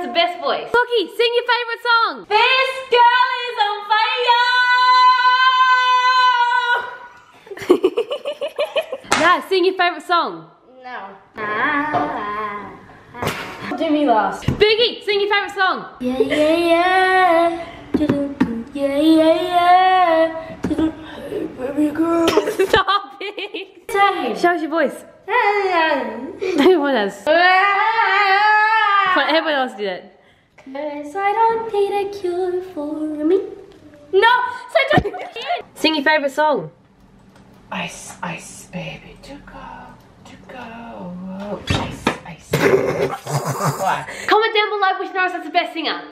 has the best voice. Sockie, sing your favorite song. This girl is on fire! Nah, sing your favorite song. no. Do me last. Biggy, sing your favorite song. Yeah, yeah, yeah. Yeah, yeah, yeah. Hey, baby girl. Stop it. Show us your voice. Everyone else. Everyone else did it. Cause I don't need a cure for me. No, such a Sing your favorite song. Ice, ice, baby, to go, to go. Ice, ice. Comment down below which knows that's the best singer.